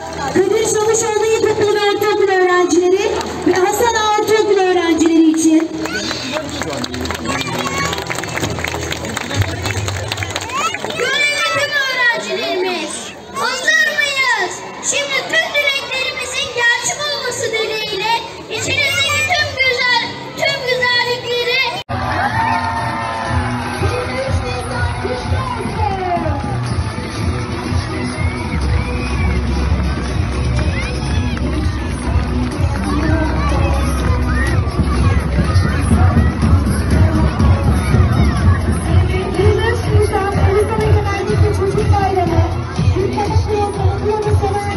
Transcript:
Kadir Çavuşoğlu İlkokulu ve Ortaokulu öğrencileri ve Hasan Ağa Ortaokulu öğrencileri için Gönüllü tüm öğrencilerimiz, hazır mıyız? Şimdi tüm dileklerimizin gerçek olması dileğiyle içinizdeki tüm güzel, tüm güzellikleri Çocuk Bayramı. Ülkemizde yapılan severmiştir. Herkese teşekkürler.